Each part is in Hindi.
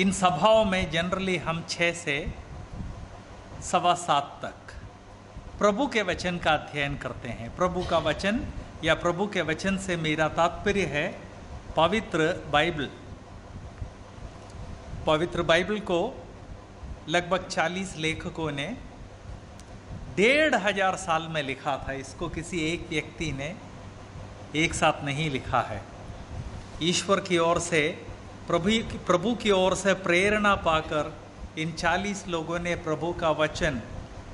इन सभाओं में जनरली हम छः से सवा सात तक प्रभु के वचन का अध्ययन करते हैं। प्रभु का वचन या प्रभु के वचन से मेरा तात्पर्य है, पवित्र बाइबल। पवित्र बाइबल को लगभग 40 लेखकों ने डेढ़ हज़ार साल में लिखा था। इसको किसी एक व्यक्ति ने एक साथ नहीं लिखा है। ईश्वर की ओर से प्रभु प्रभु की ओर से प्रेरणा पाकर इन 40 लोगों ने प्रभु का वचन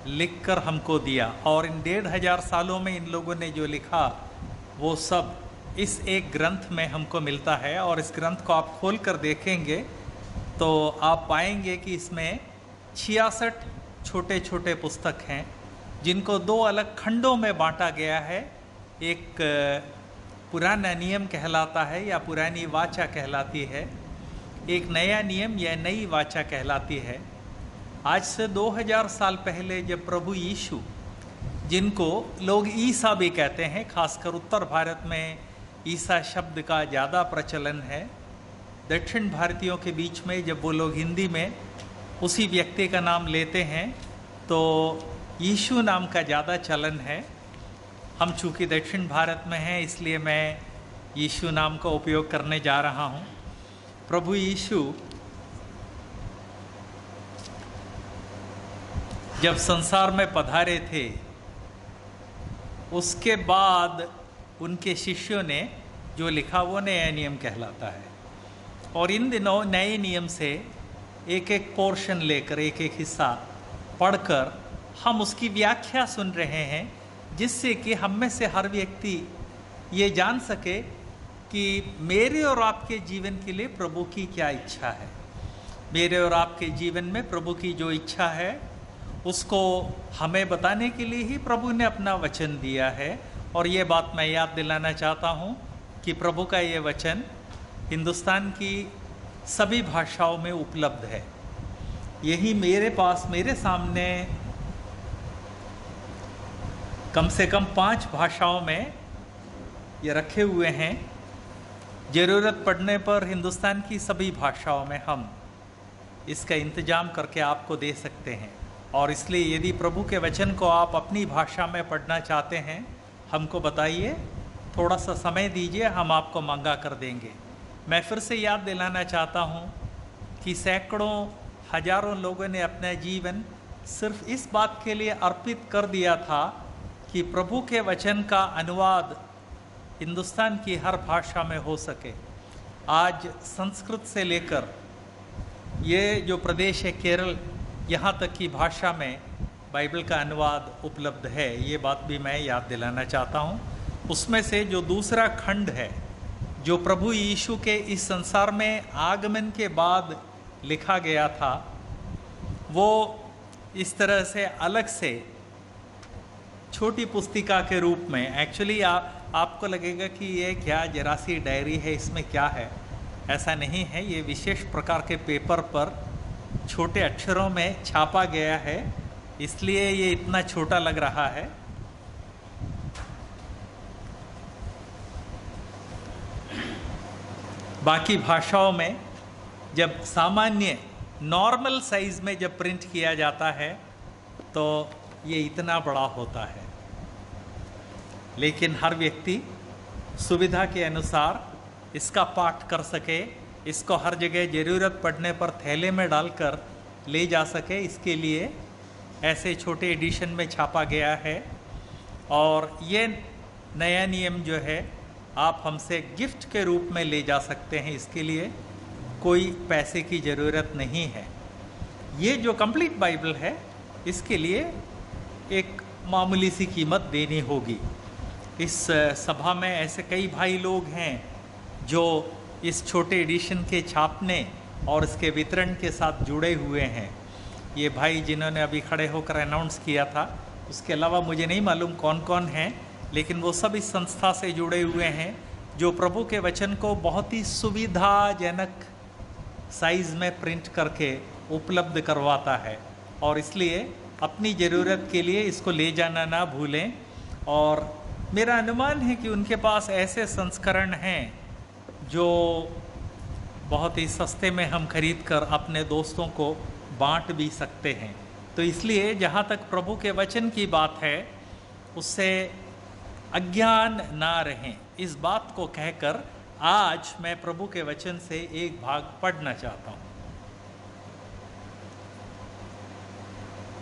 लिखकर हमको दिया। और इन डेढ़ हज़ार सालों में इन लोगों ने जो लिखा, वो सब इस एक ग्रंथ में हमको मिलता है। और इस ग्रंथ को आप खोल कर देखेंगे तो आप पाएँगे कि इसमें छियासठ छोटे छोटे पुस्तक हैं, जिनको दो अलग खंडों में बांटा गया है। एक, पुराना नियम कहलाता है या पुरानी वाचा कहलाती है। एक नया नियम या नई वाचा कहलाती है। आज से 2000 साल पहले जब प्रभु यीशु, जिनको लोग ईसा भी कहते हैं, खासकर उत्तर भारत में ईसा शब्द का ज़्यादा प्रचलन है, दक्षिण भारतीयों के बीच में जब वो लोग हिंदी में उसी व्यक्ति का नाम लेते हैं तो यीशु नाम का ज़्यादा चलन है। हम चूँकि दक्षिण भारत में हैं, इसलिए मैं यीशु नाम का उपयोग करने जा रहा हूँ। प्रभु यीशु जब संसार में पधारे थे, उसके बाद उनके शिष्यों ने जो लिखा वो नया नियम कहलाता है। और इन दिनों नए नियम से एक एक पोर्शन लेकर एक एक हिस्सा पढ़कर हम उसकी व्याख्या सुन रहे हैं, जिससे कि हम में से हर व्यक्ति ये जान सके कि मेरे और आपके जीवन के लिए प्रभु की क्या इच्छा है? मेरे और आपके जीवन में प्रभु की जो इच्छा है, उसको हमें बताने के लिए ही प्रभु ने अपना वचन दिया है। और ये बात मैं याद दिलाना चाहता हूँ कि प्रभु का ये वचन हिंदुस्तान की सभी भाषाओं में उपलब्ध है। यही मेरे पास, मेरे सामने कम से कम पाँच भाषाओं में ये रखे हुए हैं। ज़रूरत पड़ने पर हिंदुस्तान की सभी भाषाओं में हम इसका इंतज़ाम करके आपको दे सकते हैं। और इसलिए यदि प्रभु के वचन को आप अपनी भाषा में पढ़ना चाहते हैं, हमको बताइए, थोड़ा सा समय दीजिए, हम आपको मंगा कर देंगे। मैं फिर से याद दिलाना चाहता हूँ कि सैकड़ों, हज़ारों लोगों ने अपना जीवन सिर्फ़ इस बात के लिए अर्पित कर दिया था कि प्रभु के वचन का अनुवाद हिंदुस्तान की हर भाषा में हो सके। आज संस्कृत से लेकर ये जो प्रदेश है केरल यहाँ तक की भाषा में बाइबल का अनुवाद उपलब्ध है ये बात भी मैं याद दिलाना चाहता हूँ। उसमें से जो दूसरा खंड है जो प्रभु यीशु के इस संसार में आगमन के बाद लिखा गया था वो इस तरह से अलग से छोटी पुस्तिका के रूप में एक्चुअली आ, आपको लगेगा कि ये क्या जरासी डायरी है, इसमें क्या है? ऐसा नहीं है। ये विशेष प्रकार के पेपर पर छोटे अक्षरों में छापा गया है। इसलिए ये इतना छोटा लग रहा है। बाकी भाषाओं में जब सामान्य नॉर्मल साइज़ में जब प्रिंट किया जाता है तो ये इतना बड़ा होता है। लेकिन हर व्यक्ति सुविधा के अनुसार इसका पाठ कर सके, इसको हर जगह ज़रूरत पड़ने पर थैले में डालकर ले जा सके। इसके लिए ऐसे छोटे एडिशन में छापा गया है। और ये नया नियम जो है, आप हमसे गिफ्ट के रूप में ले जा सकते हैं। इसके लिए कोई पैसे की ज़रूरत नहीं है। ये जो कंप्लीट बाइबल है, इसके लिए एक मामूली सी कीमत देनी होगी। इस सभा में ऐसे कई भाई लोग हैं जो इस छोटे एडिशन के छापने और इसके वितरण के साथ जुड़े हुए हैं। ये भाई जिन्होंने अभी खड़े होकर अनाउंस किया था, उसके अलावा मुझे नहीं मालूम कौन कौन हैं, लेकिन वो सब इस संस्था से जुड़े हुए हैं, जो प्रभु के वचन को बहुत ही सुविधाजनक साइज़ में प्रिंट करके उपलब्ध करवाता है। और इसलिए अपनी ज़रूरत के लिए इसको ले जाना ना भूलें और मेरा अनुमान है कि उनके पास ऐसे संस्करण हैं जो बहुत ही सस्ते में हम खरीद कर अपने दोस्तों को बांट भी सकते हैं। तो इसलिए जहाँ तक प्रभु के वचन की बात है, उससे अज्ञान ना रहें। इस बात को कहकर आज मैं प्रभु के वचन से एक भाग पढ़ना चाहता हूँ।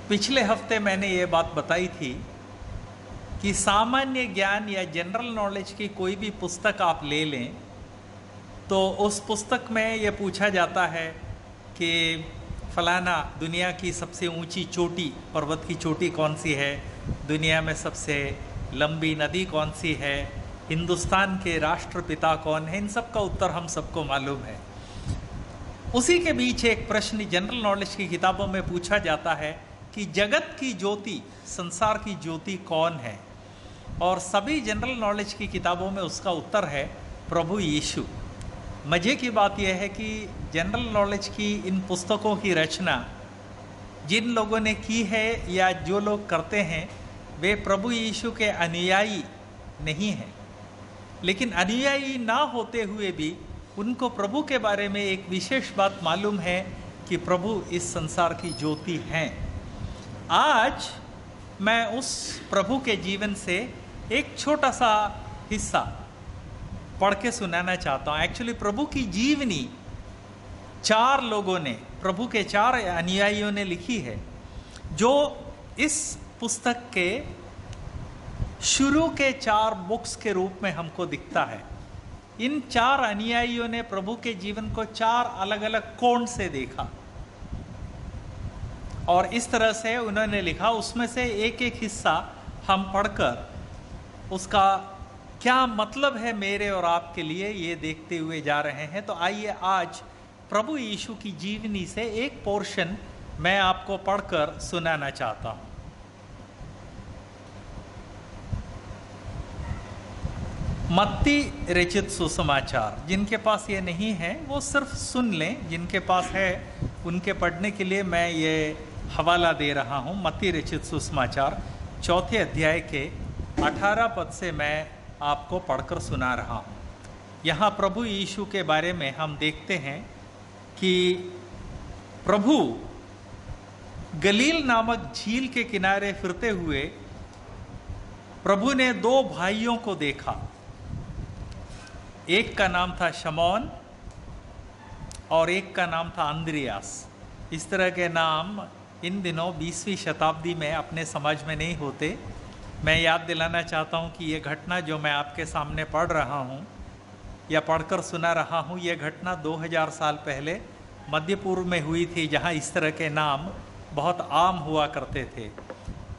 पिछले हफ़्ते मैंने ये बात बताई थी कि सामान्य ज्ञान या जनरल नॉलेज की कोई भी पुस्तक आप ले लें तो उस पुस्तक में ये पूछा जाता है कि फलाना दुनिया की सबसे ऊँची चोटी, पर्वत की चोटी कौन सी है? दुनिया में सबसे लंबी नदी कौन सी है? हिंदुस्तान के राष्ट्रपिता कौन है? इन सब का उत्तर हम सबको मालूम है। उसी के बीच एक प्रश्न जनरल नॉलेज की किताबों में पूछा जाता है कि जगत की ज्योति, संसार की ज्योति कौन है? और सभी जनरल नॉलेज की किताबों में उसका उत्तर है प्रभु यीशु। मज़े की बात यह है कि जनरल नॉलेज की इन पुस्तकों की रचना जिन लोगों ने की है या जो लोग करते हैं, वे प्रभु यीशु के अनुयायी नहीं हैं। लेकिन अनुयायी ना होते हुए भी उनको प्रभु के बारे में एक विशेष बात मालूम है कि प्रभु इस संसार की ज्योति हैं। आज मैं उस प्रभु के जीवन से एक छोटा सा हिस्सा पढ़ के सुनाना चाहता हूँ। एक्चुअली प्रभु की जीवनी चार लोगों ने, प्रभु के चार अनुयायियों ने लिखी है, जो इस पुस्तक के शुरू के चार बुक्स के रूप में हमको दिखता है। इन चार अनुयायियों ने प्रभु के जीवन को चार अलग अलग कोण से देखा। और इस तरह से उन्होंने लिखा, उसमें से एक एक हिस्सा हम पढ़कर उसका क्या मतलब है मेरे और आपके लिए ये देखते हुए जा रहे हैं। तो आइए आज प्रभु यीशु की जीवनी से एक पोर्शन मैं आपको पढ़कर सुनाना चाहता हूँ। मत्ती रचित सुसमाचार, जिनके पास ये नहीं है, वो सिर्फ़ सुन लें, जिनके पास है, उनके पढ़ने के लिए मैं ये हवाला दे रहा हूँ, मती रचित सुसमाचार चौथे अध्याय के अठारह पद से मैं आपको पढ़कर सुना रहा हूँ। यहाँ प्रभु यीशु के बारे में हम देखते हैं कि प्रभु गलील नामक झील के किनारे फिरते हुए प्रभु ने दो भाइयों को देखा। एक का नाम था शमौन और एक का नाम था अंद्रियास। इस तरह के नाम इन दिनों बीसवीं शताब्दी में अपने समाज में नहीं होते। मैं याद दिलाना चाहता हूँ कि ये घटना जो मैं आपके सामने पढ़ रहा हूँ, या पढ़कर सुना रहा हूँ, ये घटना 2000 साल पहले मध्य पूर्व में हुई थी, जहाँ इस तरह के नाम बहुत आम हुआ करते थे।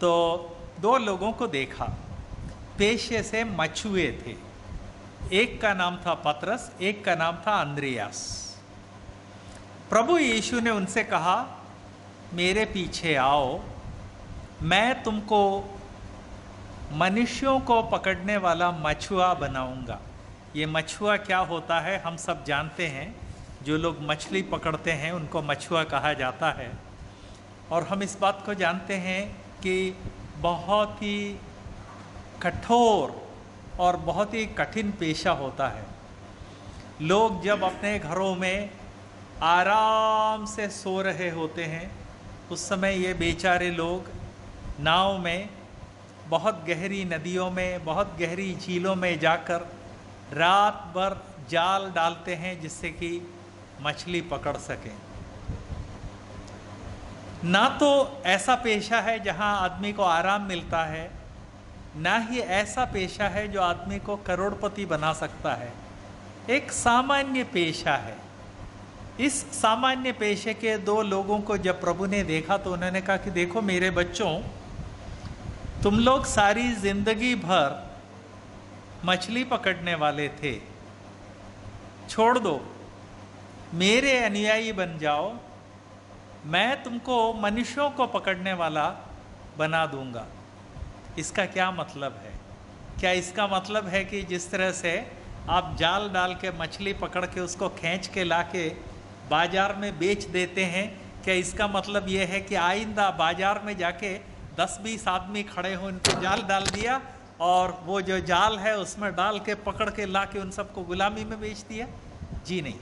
तो दो लोगों को देखा। पेशे से मछुए थे। एक का नाम था पतरस, एक का नाम था अंद्रियास। प्रभु यीशु ने उनसे कहा मेरे पीछे आओ। मैं तुमको मनुष्यों को पकड़ने वाला मछुआ बनाऊँगा। ये मछुआ क्या होता है, हम सब जानते हैं। जो लोग मछली पकड़ते हैं, उनको मछुआ कहा जाता है। और हम इस बात को जानते हैं कि बहुत ही कठोर और बहुत ही कठिन पेशा होता है। लोग जब अपने घरों में आराम से सो रहे होते हैं उस समय ये बेचारे लोग नाव में, बहुत गहरी नदियों में, बहुत गहरी झीलों में जाकर रात भर जाल डालते हैं जिससे कि मछली पकड़ सकें। ना तो ऐसा पेशा है जहाँ आदमी को आराम मिलता है, ना ही ऐसा पेशा है जो आदमी को करोड़पति बना सकता है। एक सामान्य पेशा है। इस सामान्य पेशे के दो लोगों को जब प्रभु ने देखा तो उन्होंने कहा कि देखो मेरे बच्चों, तुम लोग सारी ज़िंदगी भर मछली पकड़ने वाले थे। छोड़ दो। मेरे अनुयायी बन जाओ। मैं तुमको मनुष्यों को पकड़ने वाला बना दूँगा। इसका क्या मतलब है? क्या इसका मतलब है कि जिस तरह से आप जाल डाल के मछली पकड़ के उसको खींच के ला के बाज़ार में बेच देते हैं। क्या इसका मतलब ये है कि आइंदा बाज़ार में जाके दस बीस आदमी खड़े हो उनको जाल डाल दिया और वो जो जाल है उसमें डाल के पकड़ के ला के उन सबको गुलामी में बेच दिया। जी नहीं।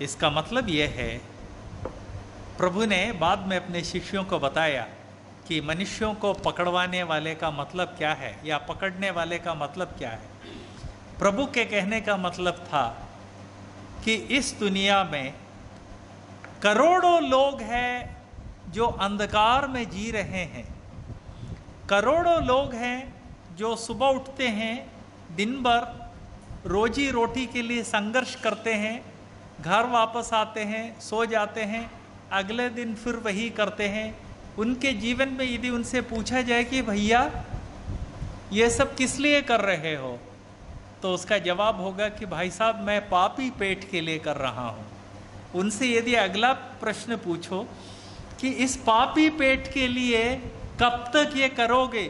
इसका मतलब यह है, प्रभु ने बाद में अपने शिष्यों को बताया कि मनुष्यों को पकड़वाने वाले का मतलब क्या है या पकड़ने वाले का मतलब क्या है। प्रभु के कहने का मतलब था कि इस दुनिया में करोड़ों लोग हैं जो अंधकार में जी रहे हैं। करोड़ों लोग हैं जो सुबह उठते हैं, दिन भर रोजी रोटी के लिए संघर्ष करते हैं, घर वापस आते हैं, सो जाते हैं, अगले दिन फिर वही करते हैं। उनके जीवन में यदि उनसे पूछा जाए कि भैया, ये सब किस लिए कर रहे हो? तो उसका जवाब होगा कि भाई साहब, मैं पापी पेट के लिए कर रहा हूँ। उनसे यदि अगला प्रश्न पूछो कि इस पापी पेट के लिए कब तक ये करोगे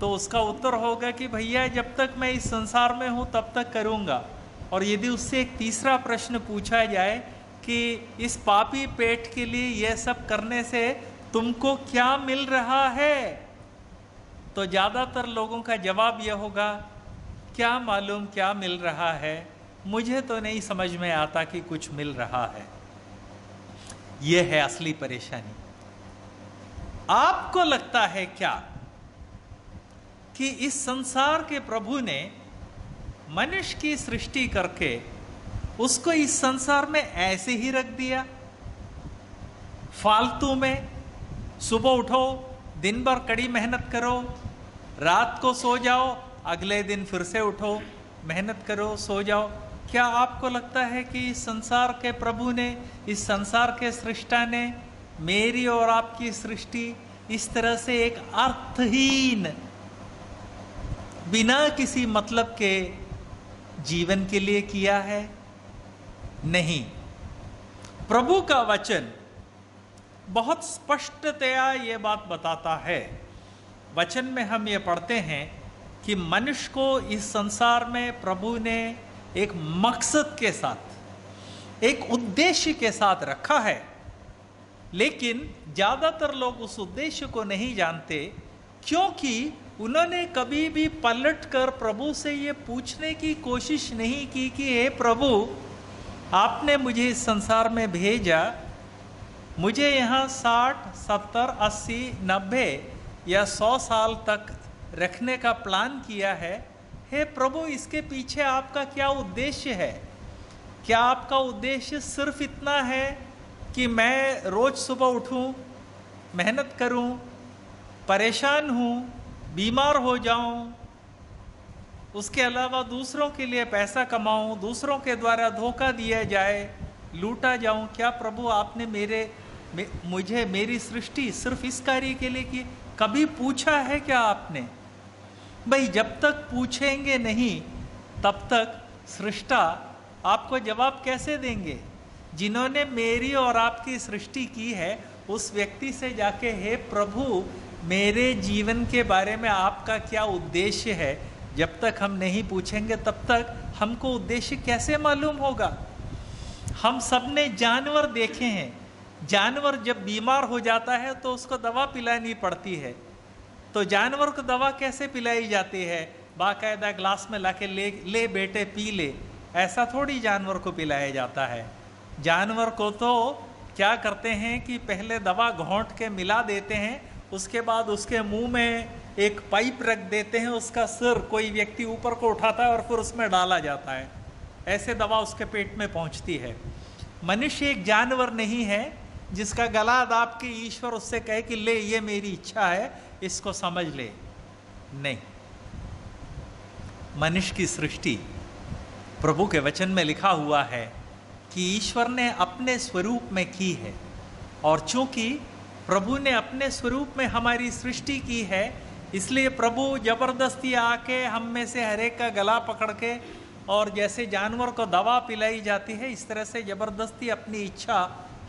तो उसका उत्तर होगा कि भैया, जब तक मैं इस संसार में हूँ, तब तक करूँगा। और यदि उससे एक तीसरा प्रश्न पूछा जाए कि इस पापी पेट के लिए यह सब करने से तुमको क्या मिल रहा है तो ज़्यादातर लोगों का जवाब यह होगा क्या मालूम क्या मिल रहा है? मुझे तो नहीं समझ में आता कि कुछ मिल रहा है। यह है असली परेशानी। आपको लगता है क्या कि इस संसार के प्रभु ने मनुष्य की सृष्टि करके उसको इस संसार में ऐसे ही रख दिया? फालतू में सुबह उठो, दिन भर कड़ी मेहनत करो, रात को सो जाओ अगले दिन फिर से उठो, मेहनत करो, सो जाओ। क्या आपको लगता है कि इस संसार के प्रभु ने, इस संसार के सृष्टा ने मेरी और आपकी सृष्टि इस तरह से एक अर्थहीन, बिना किसी मतलब के जीवन के लिए किया है? नहीं। प्रभु का वचन बहुत स्पष्टतया ये बात बताता है। वचन में हम ये पढ़ते हैं कि मनुष्य को इस संसार में प्रभु ने एक मकसद के साथ, एक उद्देश्य के साथ रखा है। लेकिन ज़्यादातर लोग उस उद्देश्य को नहीं जानते, क्योंकि उन्होंने कभी भी पलट कर प्रभु से ये पूछने की कोशिश नहीं की कि, हे प्रभु, आपने मुझे इस संसार में भेजा। मुझे यहाँ साठ, सत्तर, अस्सी, नब्बे या सौ साल तक रखने का प्लान किया है हे प्रभु इसके पीछे आपका क्या उद्देश्य है? क्या आपका उद्देश्य सिर्फ़ इतना है कि मैं रोज़ सुबह उठूं, मेहनत करूँ, परेशान हूँ, बीमार हो जाऊँ? उसके अलावा दूसरों के लिए पैसा कमाऊं दूसरों के द्वारा धोखा दिया जाए लूटा जाऊँ? क्या प्रभु आपने मेरे मुझे मेरी सृष्टि सिर्फ़ इस कार्य के लिए की कभी पूछा है क्या आपने? भाई, जब तक पूछेंगे नहीं, तब तक सृष्टा आपको जवाब कैसे देंगे? जिन्होंने मेरी और आपकी सृष्टि की है, उस व्यक्ति से जाके, हे प्रभु, मेरे जीवन के बारे में आपका क्या उद्देश्य है? जब तक हम नहीं पूछेंगे, तब तक हमको उद्देश्य कैसे मालूम होगा? हम सबने जानवर देखे हैं। जानवर जब बीमार हो जाता है तो उसको दवा पिलानी पड़ती है। तो जानवर को दवा कैसे पिलाई जाती है? बाकायदा ग्लास में लाके ले ले बेटे, पी ले। ऐसा थोड़ी जानवर को पिलाया जाता है। जानवर को तो क्या करते हैं कि पहले दवा घोंट के मिला देते हैं, उसके बाद उसके मुँह में एक पाइप रख देते हैं, उसका सिर कोई व्यक्ति ऊपर को उठाता है और फिर उसमें डाला जाता है। ऐसे दवा उसके पेट में पहुँचती है। मनुष्य एक जानवर नहीं है, जिसका गला दाप के ईश्वर उससे कहे कि, ले, ये मेरी इच्छा है इसको समझ ले। नहीं। मनुष्य की सृष्टि प्रभु के वचन में लिखा हुआ है कि ईश्वर ने अपने स्वरूप में की है और चूँकि प्रभु ने अपने स्वरूप में हमारी सृष्टि की है, इसलिए प्रभु ज़बरदस्ती आके हम में से हरेक का गला पकड़ के और जैसे जानवर को दवा पिलाई जाती है, इस तरह से ज़बरदस्ती अपनी इच्छा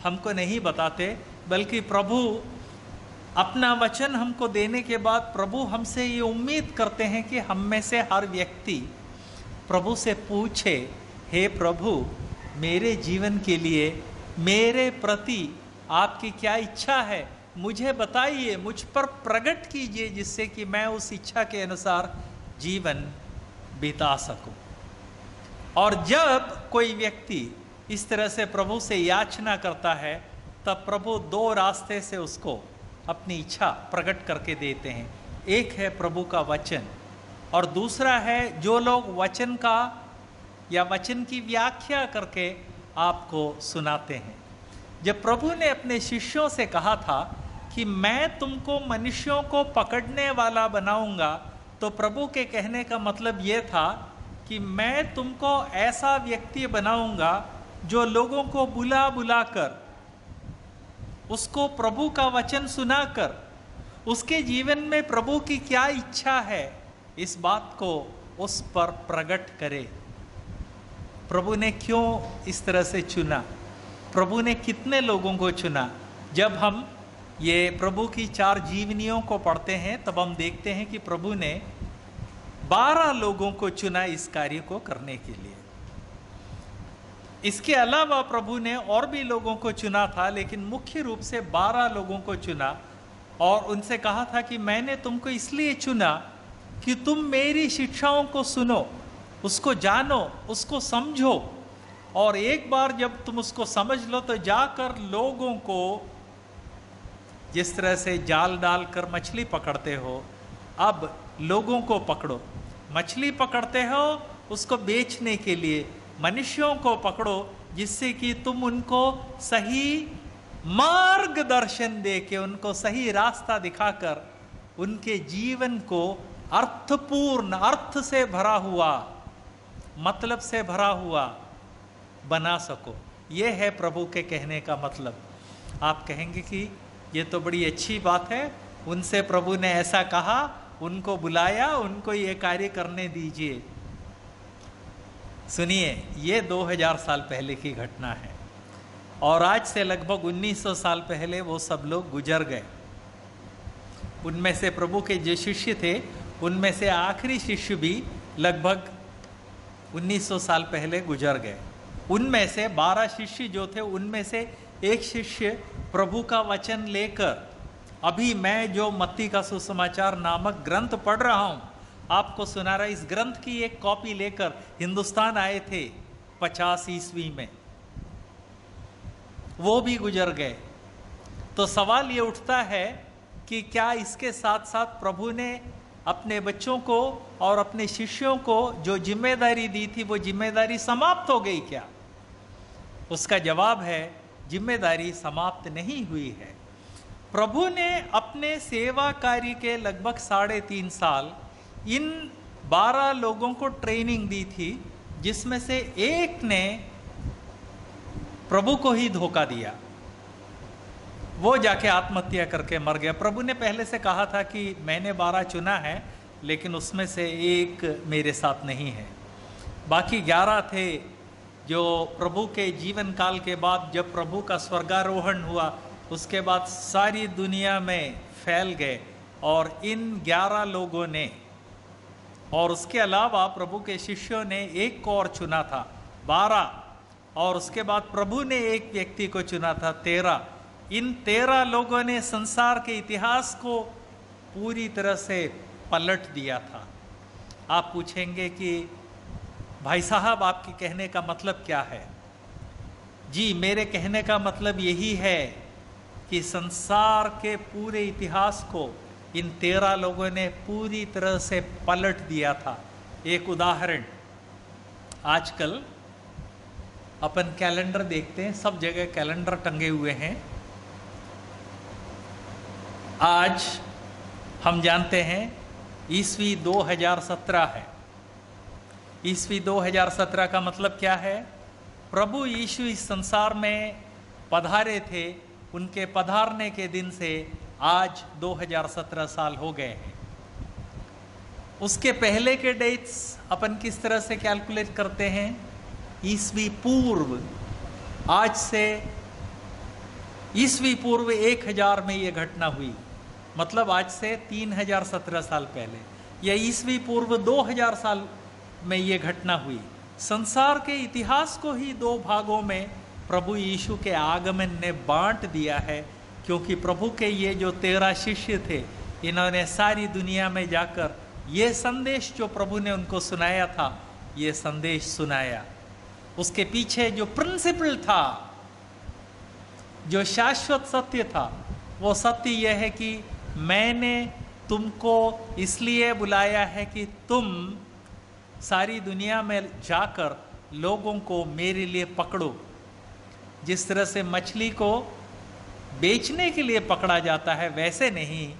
हमको नहीं बताते, बल्कि प्रभु अपना वचन हमको देने के बाद प्रभु हमसे ये उम्मीद करते हैं कि हम में से हर व्यक्ति प्रभु से पूछे, हे प्रभु, मेरे जीवन के लिए, मेरे प्रति आपकी क्या इच्छा है? मुझे बताइए, मुझ पर प्रकट कीजिए जिससे कि मैं उस इच्छा के अनुसार जीवन बिता सकूँ। और जब कोई व्यक्ति इस तरह से प्रभु से याचना करता है, तब प्रभु दो रास्ते से उसको अपनी इच्छा प्रकट करके देते हैं। एक है प्रभु का वचन और दूसरा है जो लोग वचन का या वचन की व्याख्या करके आपको सुनाते हैं। जब प्रभु ने अपने शिष्यों से कहा था कि मैं तुमको मनुष्यों को पकड़ने वाला बनाऊँगा तो प्रभु के कहने का मतलब ये था कि मैं तुमको ऐसा व्यक्ति बनाऊँगा जो लोगों को बुला बुला कर उसको प्रभु का वचन सुनाकर, उसके जीवन में प्रभु की क्या इच्छा है, इस बात को उस पर प्रकट करे। प्रभु ने क्यों इस तरह से चुना? प्रभु ने कितने लोगों को चुना? जब हम ये प्रभु की चार जीवनियों को पढ़ते हैं, तब हम देखते हैं कि प्रभु ने बारह लोगों को चुना इस कार्य को करने के लिए। इसके अलावा प्रभु ने और भी लोगों को चुना था, लेकिन मुख्य रूप से बारह लोगों को चुना और उनसे कहा था कि मैंने तुमको इसलिए चुना कि तुम मेरी शिक्षाओं को सुनो, उसको जानो, उसको समझो और एक बार जब तुम उसको समझ लो तो जाकर लोगों को जिस तरह से जाल डालकर मछली पकड़ते हो, अब लोगों को पकड़ो। मछली पकड़ते हो उसको बेचने के लिए मनुष्यों को पकड़ो, जिससे कि तुम उनको सही मार्गदर्शन दे के उनको सही रास्ता दिखाकर, उनके जीवन को अर्थपूर्ण, अर्थ से भरा हुआ मतलब से भरा हुआ बना सको। ये है प्रभु के कहने का मतलब। आप कहेंगे कि ये तो बड़ी अच्छी बात है, उनसे प्रभु ने ऐसा कहा, उनको बुलाया, उनको ये कार्य करने दीजिए। सुनिए, ये 2000 साल पहले की घटना है। और आज से लगभग 1900 साल पहले वो सब लोग गुजर गए। उनमें से प्रभु के जो शिष्य थे, उनमें से आखिरी शिष्य भी लगभग 1900 साल पहले गुजर गए। उनमें से 12 शिष्य जो थे, उनमें से एक शिष्य प्रभु का वचन लेकर, अभी मैं जो मत्ती का सुसमाचार नामक ग्रंथ पढ़ रहा हूँ आपको सुना रहा इस ग्रंथ की एक कॉपी लेकर हिंदुस्तान आए थे पचास ईस्वी में। वो भी गुजर गए। तो सवाल ये उठता है कि क्या इसके साथ साथ प्रभु ने अपने बच्चों को और अपने शिष्यों को जो ज़िम्मेदारी दी थी, वो ज़िम्मेदारी समाप्त हो गई क्या? उसका जवाब है, ज़िम्मेदारी समाप्त नहीं हुई है। प्रभु ने अपने सेवा कार्य के लगभग साढ़े तीन साल इन बारह लोगों को ट्रेनिंग दी थी, जिसमें से एक ने प्रभु को ही धोखा दिया। वो जाके आत्महत्या करके मर गया। प्रभु ने पहले से कहा था कि मैंने बारह चुना है, लेकिन उसमें से एक मेरे साथ नहीं है। बाकी ग्यारह थे जो प्रभु के जीवन काल के बाद जब प्रभु का स्वर्गारोहण हुआ, उसके बाद सारी दुनिया में फैल गए और इन ग्यारह लोगों ने और उसके अलावा प्रभु के शिष्यों ने एक को और चुना था, बारह। और उसके बाद प्रभु ने एक व्यक्ति को चुना था, तेरह। इन तेरह लोगों ने संसार के इतिहास को पूरी तरह से पलट दिया था। आप पूछेंगे कि, भाई साहब, आपके कहने का मतलब क्या है? जी, मेरे कहने का मतलब यही है कि संसार के पूरे इतिहास को इन तेरह लोगों ने पूरी तरह से पलट दिया था। एक उदाहरण, आजकल अपन कैलेंडर देखते हैं, सब जगह कैलेंडर टंगे हुए हैं। आज हम जानते हैं, ईस्वी 2017 है। ईस्वी 2017 का मतलब क्या है? प्रभु यीशु इस संसार में पधारे थे, उनके पधारने के दिन से आज 2017 साल हो गए हैं। उसके पहले के डेट्स अपन किस तरह से कैलकुलेट करते हैं? ईसवी पूर्व। आज से ईसवी पूर्व एक हज़ार में ये घटना हुई। मतलब आज से तीन हज़ार सत्रह साल पहले। या ईसवी पूर्व दो हज़ार साल में ये घटना हुई। संसार के इतिहास को ही दो भागों में प्रभु यीशु के आगमन ने बांट दिया है। क्योंकि प्रभु के ये जो तेरह शिष्य थे, इन्होंने सारी दुनिया में जाकर ये संदेश जो प्रभु ने उनको सुनाया था, ये संदेश सुनाया। उसके पीछे जो प्रिंसिपल था, जो शाश्वत सत्य था, वो सत्य यह है कि मैंने तुमको इसलिए बुलाया है कि तुम सारी दुनिया में जाकर लोगों को मेरे लिए पकड़ो। जिस तरह से मछली को बेचने के लिए पकड़ा जाता है, वैसे नहीं।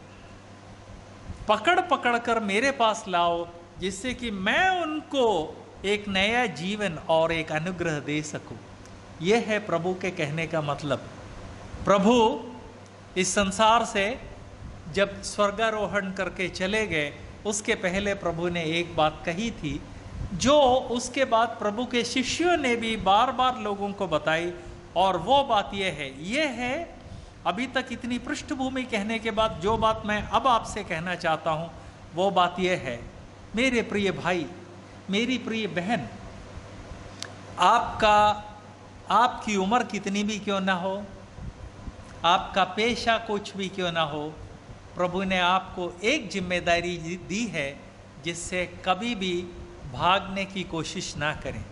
पकड़ पकड़ कर मेरे पास लाओ, जिससे कि मैं उनको एक नया जीवन और एक अनुग्रह दे सकूँ। यह है प्रभु के कहने का मतलब। प्रभु, इस संसार से जब स्वर्गारोहण करके चले गए, उसके पहले प्रभु ने एक बात कही थी, जो उसके बाद प्रभु के शिष्यों ने भी बार बार लोगों को बताई, और वो बात यह है ये है अभी तक इतनी पृष्ठभूमि कहने के बाद जो बात मैं अब आपसे कहना चाहता हूँ, वो बात यह है, मेरे प्रिय भाई, मेरी प्रिय बहन, आपका, आपकी उम्र कितनी भी क्यों ना हो, आपका पेशा कुछ भी क्यों ना हो, प्रभु ने आपको एक ज़िम्मेदारी दी है जिससे कभी भी भागने की कोशिश ना करें।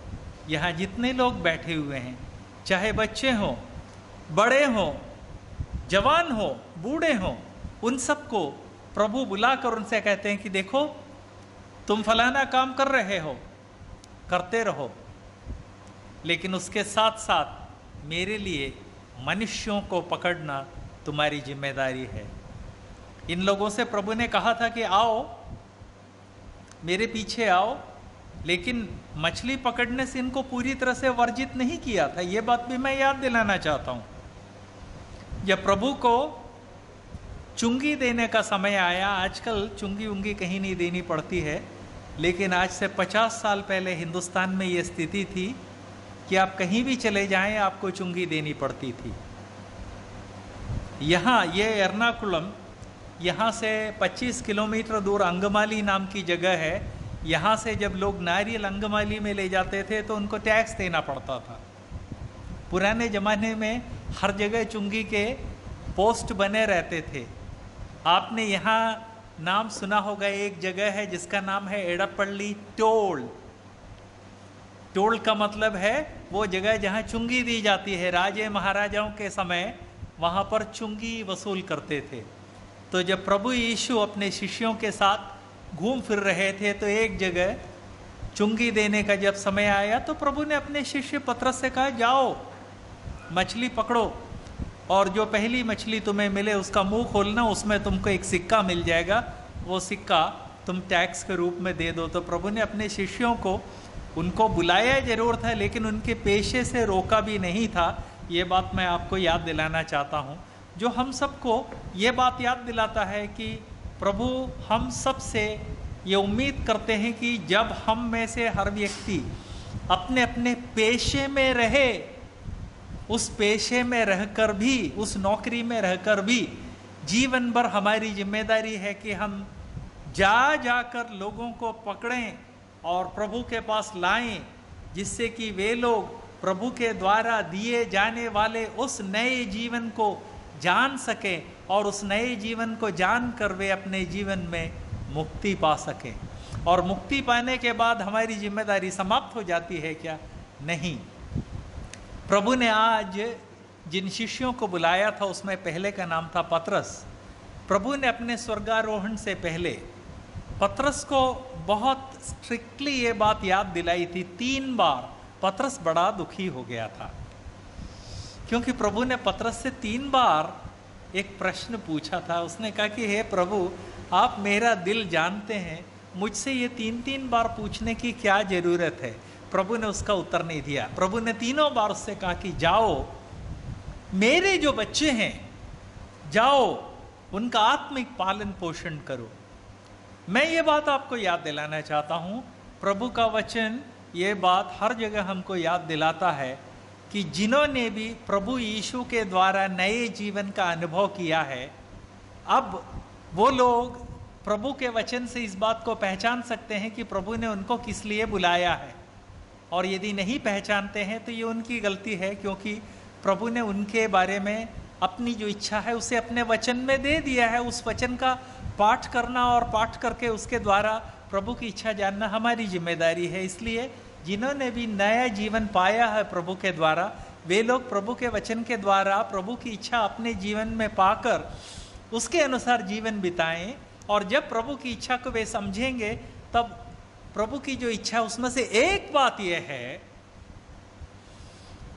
यहाँ जितने लोग बैठे हुए हैं, चाहे बच्चे हों, बड़े हों जवान हो, बूढ़े हों, उन सबको प्रभु बुलाकर उनसे कहते हैं कि देखो, तुम फलाना काम कर रहे हो, करते रहो, लेकिन उसके साथ साथ मेरे लिए मनुष्यों को पकड़ना तुम्हारी ज़िम्मेदारी है। इन लोगों से प्रभु ने कहा था कि आओ, मेरे पीछे आओ, लेकिन मछली पकड़ने से इनको पूरी तरह से वर्जित नहीं किया था। ये बात भी मैं याद दिलाना चाहता हूँ। जब प्रभु को चुंगी देने का समय आया। आजकल चुंगी उंगी कहीं नहीं देनी पड़ती है, लेकिन आज से 50 साल पहले हिंदुस्तान में ये स्थिति थी कि आप कहीं भी चले जाएँ, आपको चुंगी देनी पड़ती थी। यहाँ, ये एर्नाकुलम, यहाँ से 25 किलोमीटर दूर अंगमाली नाम की जगह है। यहाँ से जब लोग नारियल अंगमाली में ले जाते थे तो उनको टैक्स देना पड़ता था। पुराने ज़माने में हर जगह चुंगी के पोस्ट बने रहते थे। आपने यहाँ नाम सुना होगा, एक जगह है जिसका नाम है एड़पल्ली टोल। टोल का मतलब है वो जगह जहाँ चुंगी दी जाती है। राजे महाराजाओं के समय वहाँ पर चुंगी वसूल करते थे। तो जब प्रभु यीशु अपने शिष्यों के साथ घूम फिर रहे थे तो एक जगह चुंगी देने का जब समय आया तो प्रभु ने अपने शिष्य पत्र से कहा, जाओ मछली पकड़ो। और जो पहली मछली तुम्हें मिले, उसका मुँह खोलना, उसमें तुमको एक सिक्का मिल जाएगा। वो सिक्का तुम टैक्स के रूप में दे दो। तो प्रभु ने अपने शिष्यों को, उनको बुलाया ज़रूर था, लेकिन उनके पेशे से रोका भी नहीं था। ये बात मैं आपको याद दिलाना चाहता हूँ। जो हम सबको ये बात याद दिलाता है कि प्रभु, हम सबसे ये उम्मीद करते हैं कि जब हम में से हर व्यक्ति अपने अपने पेशे में रहे उस पेशे में रहकर भी, उस नौकरी में रहकर भी जीवन भर हमारी ज़िम्मेदारी है कि हम जा जाकर लोगों को पकड़ें और प्रभु के पास लाएँ, जिससे कि वे लोग प्रभु के द्वारा दिए जाने वाले उस नए जीवन को जान सकें और उस नए जीवन को जान कर वे अपने जीवन में मुक्ति पा सकें। और मुक्ति पाने के बाद हमारी ज़िम्मेदारी समाप्त हो जाती है क्या? नहीं। प्रभु ने आज जिन शिष्यों को बुलाया था, उसमें पहले का नाम था पत्रस। प्रभु ने अपने स्वर्गारोहण से पहले पत्रस को बहुत स्ट्रिक्टली ये बात याद दिलाई थी, तीन बार पत्रस बड़ा दुखी हो गया था। क्योंकि प्रभु ने पत्रस से तीन बार एक प्रश्न पूछा था। उसने कहा कि, हे प्रभु, आप मेरा दिल जानते हैं, मुझसे ये तीन तीन बार पूछने की क्या ज़रूरत है? प्रभु ने उसका उत्तर नहीं दिया। प्रभु ने तीनों बार उससे कहा कि जाओ, मेरे जो बच्चे हैं, जाओ, उनका आत्मिक पालन पोषण करो। मैं ये बात आपको याद दिलाना चाहता हूँ। प्रभु का वचन, ये बात हर जगह हमको याद दिलाता है कि जिन्होंने भी प्रभु यीशु के द्वारा नए जीवन का अनुभव किया है, अब वो लोग प्रभु के वचन से इस बात को पहचान सकते हैं कि प्रभु ने उनको किस लिए बुलाया है। और यदि नहीं पहचानते हैं तो ये उनकी गलती है, क्योंकि प्रभु ने उनके बारे में अपनी जो इच्छा है, उसे अपने वचन में दे दिया है। उस वचन का पाठ करना और पाठ करके उसके द्वारा प्रभु की इच्छा जानना हमारी ज़िम्मेदारी है। इसलिए जिन्होंने भी नया जीवन पाया है प्रभु के द्वारा, वे लोग प्रभु के वचन के द्वारा प्रभु की इच्छा अपने जीवन में पाकर उसके अनुसार जीवन बिताएँ। और जब प्रभु की इच्छा को वे समझेंगे, तब प्रभु की जो इच्छा उसमें से एक बात यह है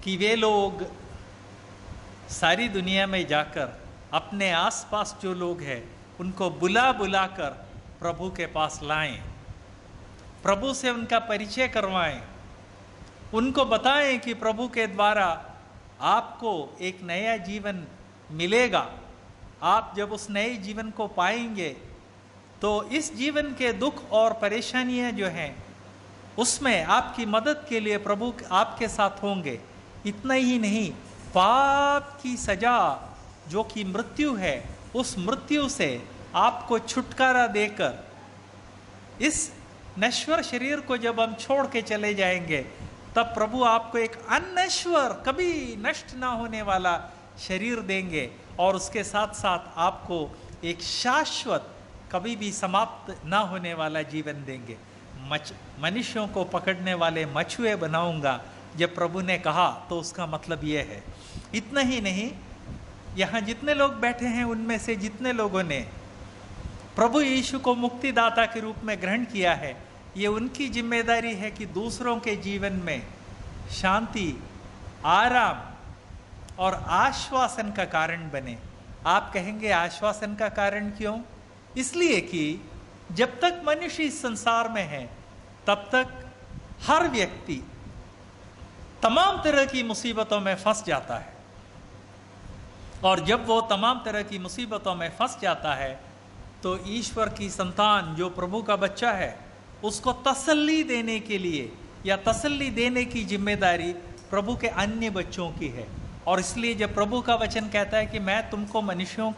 कि वे लोग सारी दुनिया में जाकर, अपने आसपास जो लोग हैं, उनको बुला बुला कर प्रभु के पास लाएँ। प्रभु से उनका परिचय करवाएँ। उनको बताएँ कि प्रभु के द्वारा आपको एक नया जीवन मिलेगा। आप जब उस नए जीवन को पाएँगे तो इस जीवन के दुख और परेशानियाँ जो हैं, उसमें आपकी मदद के लिए प्रभु आपके साथ होंगे। इतना ही नहीं, पाप की सजा जो कि मृत्यु है, उस मृत्यु से आपको छुटकारा देकर, इस नश्वर शरीर को जब हम छोड़ के चले जाएँगे, तब प्रभु आपको एक अनश्वर, कभी नष्ट ना होने वाला शरीर देंगे और उसके साथ साथ आपको एक शाश्वत कभी भी समाप्त ना होने वाला जीवन देंगे। मच, मनुष्यों को पकड़ने वाले मछुए बनाऊँगा। जब प्रभु ने कहा तो उसका मतलब यह है। इतना ही नहीं, यहाँ जितने लोग बैठे हैं, उनमें से जितने लोगों ने प्रभु यीशु को मुक्तिदाता के रूप में ग्रहण किया है, ये उनकी ज़िम्मेदारी है कि दूसरों के जीवन में शांति, आराम और आश्वासन का कारण बने। आप कहेंगे, आश्वासन का कारण क्यों? इसलिए कि जब तक मनुष्य इस संसार में है, तब तक हर व्यक्ति तमाम तरह की मुसीबतों में फंस जाता है। और जब वो तमाम तरह की मुसीबतों में फंस जाता है तो ईश्वर की संतान, जो प्रभु का बच्चा है, उसको तसल्ली देने के लिए या तसल्ली देने की ज़िम्मेदारी प्रभु के अन्य बच्चों की है। और इसलिए जब प्रभु का वचन कहता है कि मैं तुमको मनुष्यों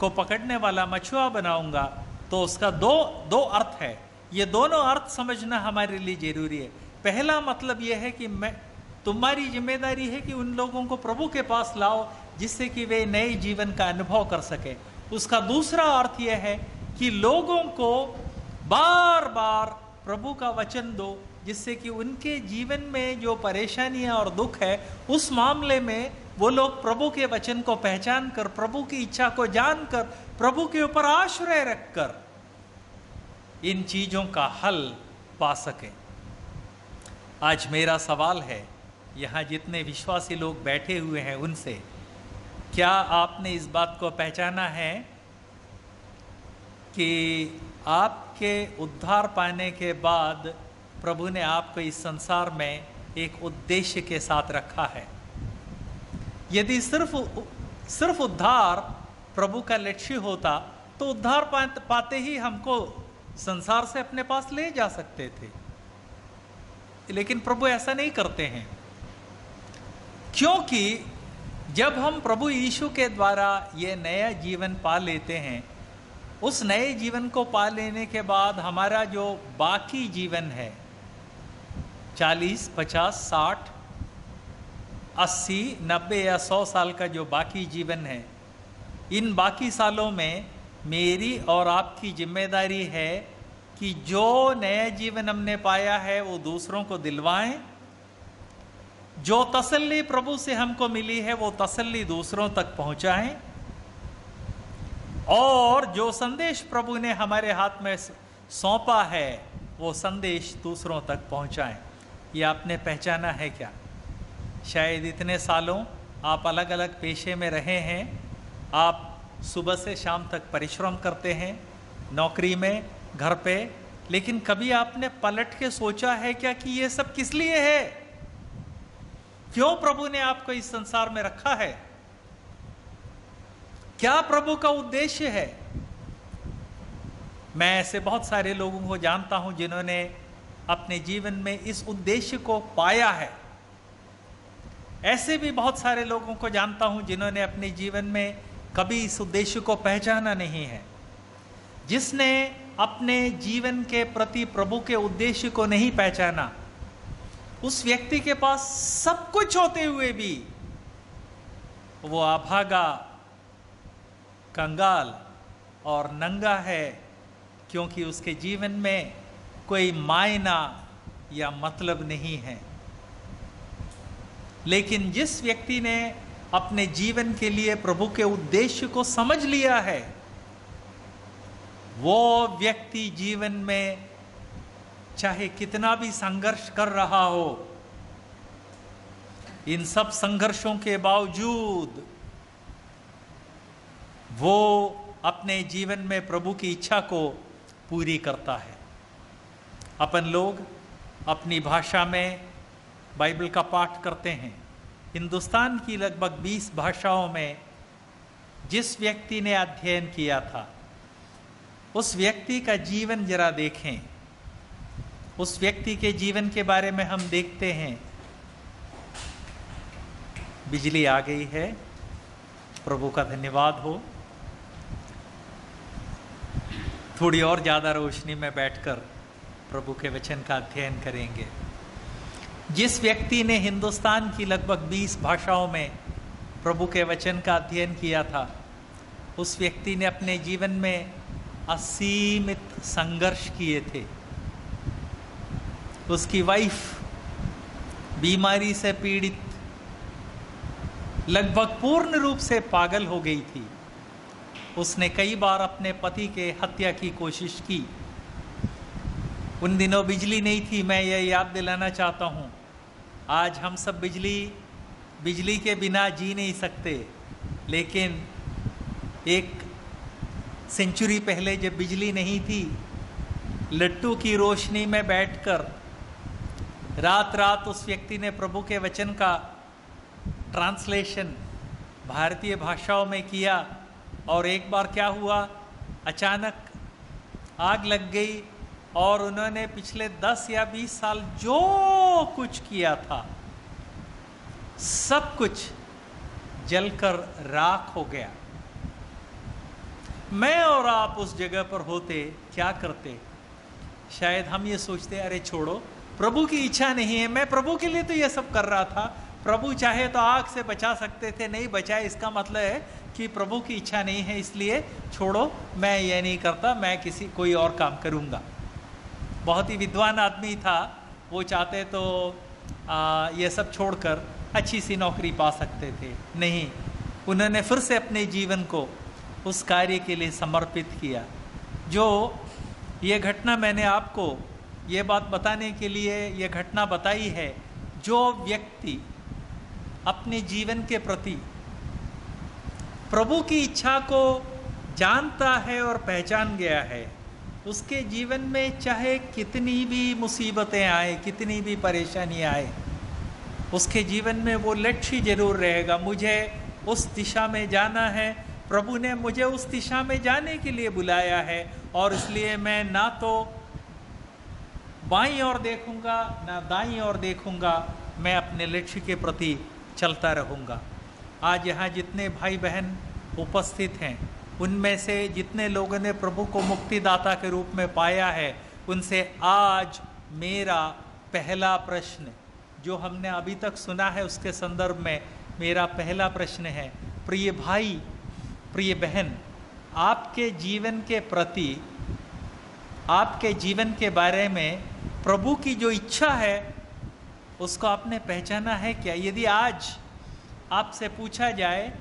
को पकड़ने वाला मछुआ बनाऊँगा तो उसका दो दो अर्थ है। ये दोनों अर्थ समझना हमारे लिए ज़रूरी है। पहला मतलब यह है कि मैं, तुम्हारी ज़िम्मेदारी है कि उन लोगों को प्रभु के पास लाओ, जिससे कि वे नए जीवन का अनुभव कर सके। उसका दूसरा अर्थ यह है कि लोगों को बार बार प्रभु का वचन दो, जिससे कि उनके जीवन में जो परेशानियाँ और दुख है, उस मामले में वो लोग प्रभु के वचन को पहचान कर प्रभु की इच्छा को जानकर, प्रभु के ऊपर आश्रय रखकर इन चीज़ों का हल पा सके। आज मेरा सवाल है, यहाँ जितने विश्वासी लोग बैठे हुए हैं उनसे, क्या आपने इस बात को पहचाना है कि आपके उद्धार पाने के बाद प्रभु ने आपको इस संसार में एक उद्देश्य के साथ रखा है? यदि सिर्फ़ सिर्फ़ उद्धार प्रभु का लक्ष्य होता तो उद्धार पाते ही हमको संसार से अपने पास ले जा सकते थे। लेकिन प्रभु ऐसा नहीं करते हैं। क्योंकि जब हम प्रभु यीशु के द्वारा ये नया जीवन पा लेते हैं, उस नए जीवन को पा लेने के बाद हमारा जो बाकी जीवन है, चालीस, पचास, साठ अस्सी, नब्बे या सौ साल का जो बाकी जीवन है, इन बाकी सालों में मेरी और आपकी ज़िम्मेदारी है कि जो नया जीवन हमने पाया है, वो दूसरों को दिलवाएँ। जो तसल्ली प्रभु से हमको मिली है, वो तसल्ली दूसरों तक पहुंचाएँ। और जो संदेश प्रभु ने हमारे हाथ में सौंपा है, वो संदेश दूसरों तक पहुंचाएँ। ये आपने पहचाना है क्या? शायद इतने सालों आप अलग अलग पेशे में रहे हैं, आप सुबह से शाम तक परिश्रम करते हैं, नौकरी में, घर पे, लेकिन कभी आपने पलट के सोचा है क्या कि ये सब किस लिए है? क्यों प्रभु ने आपको इस संसार में रखा है? क्या प्रभु का उद्देश्य है? मैं ऐसे बहुत सारे लोगों को जानता हूँ जिन्होंने अपने जीवन में इस उद्देश्य को पाया है। ऐसे भी बहुत सारे लोगों को जानता हूँ जिन्होंने अपने जीवन में कभी इस उद्देश्य को पहचाना नहीं है। जिसने अपने जीवन के प्रति प्रभु के उद्देश्य को नहीं पहचाना, उस व्यक्ति के पास सब कुछ होते हुए भी वो अभागा, कंगाल और नंगा है, क्योंकि उसके जीवन में कोई मायना या मतलब नहीं है। लेकिन जिस व्यक्ति ने अपने जीवन के लिए प्रभु के उद्देश्य को समझ लिया है, वो व्यक्ति जीवन में चाहे कितना भी संघर्ष कर रहा हो, इन सब संघर्षों के बावजूद वो अपने जीवन में प्रभु की इच्छा को पूरी करता है। अपन लोग अपनी भाषा में बाइबल का पाठ करते हैं। हिंदुस्तान की लगभग 20 भाषाओं में जिस व्यक्ति ने अध्ययन किया था, उस व्यक्ति का जीवन जरा देखें। उस व्यक्ति के जीवन के बारे में हम देखते हैं। बिजली आ गई है। प्रभु का धन्यवाद हो। थोड़ी और ज़्यादा रोशनी में बैठकर प्रभु के वचन का अध्ययन करेंगे। जिस व्यक्ति ने हिंदुस्तान की लगभग 20 भाषाओं में प्रभु के वचन का अध्ययन किया था, उस व्यक्ति ने अपने जीवन में असीमित संघर्ष किए थे। उसकी वाइफ बीमारी से पीड़ित, लगभग पूर्ण रूप से पागल हो गई थी। उसने कई बार अपने पति के हत्या की कोशिश की। उन दिनों बिजली नहीं थी, मैं यह याद दिलाना चाहता हूँ। आज हम सब बिजली बिजली के बिना जी नहीं सकते, लेकिन एक सेंचुरी पहले जब बिजली नहीं थी, लट्टू की रोशनी में बैठकर रात रात उस व्यक्ति ने प्रभु के वचन का ट्रांसलेशन भारतीय भाषाओं में किया और एक बार क्या हुआ? अचानक आग लग गई और उन्होंने पिछले दस या बीस साल जो कुछ किया था, सब कुछ जलकर राख हो गया। मैं और आप उस जगह पर होते क्या करते? शायद हम ये सोचते, अरे छोड़ो, प्रभु की इच्छा नहीं है। मैं प्रभु के लिए तो ये सब कर रहा था। प्रभु चाहे तो आग से बचा सकते थे, नहीं बचाए इसका मतलब है कि प्रभु की इच्छा नहीं है, इसलिए छोड़ो, मैं ये नहीं करता, मैं किसी, कोई और काम करूँगा। बहुत ही विद्वान आदमी था वो चाहते तो आ, ये सब छोड़कर अच्छी सी नौकरी पा सकते थे। नहीं उन्होंने फिर से अपने जीवन को उस कार्य के लिए समर्पित किया। जो ये घटना मैंने आपको ये बात बताने के लिए ये घटना बताई है जो व्यक्ति अपने जीवन के प्रति प्रभु की इच्छा को जानता है और पहचान गया है उसके जीवन में चाहे कितनी भी मुसीबतें आए, कितनी भी परेशानी आए, उसके जीवन में वो लक्ष्य ज़रूर रहेगा। मुझे उस दिशा में जाना है। प्रभु ने मुझे उस दिशा में जाने के लिए बुलाया है और इसलिए मैं ना तो बाई और देखूँगा, ना दाई और देखूँगा। मैं अपने लक्ष्य के प्रति चलता रहूँगा। आज यहाँ जितने भाई बहन उपस्थित हैं उनमें से जितने लोगों ने प्रभु को मुक्तिदाता के रूप में पाया है, उनसे आज मेरा पहला प्रश्न, जो हमने अभी तक सुना है उसके संदर्भ में मेरा पहला प्रश्न है, प्रिय भाई, प्रिय बहन, आपके जीवन के प्रति, आपके जीवन के बारे में प्रभु की जो इच्छा है, उसको आपने पहचाना है क्या? यदि आज आपसे पूछा जाए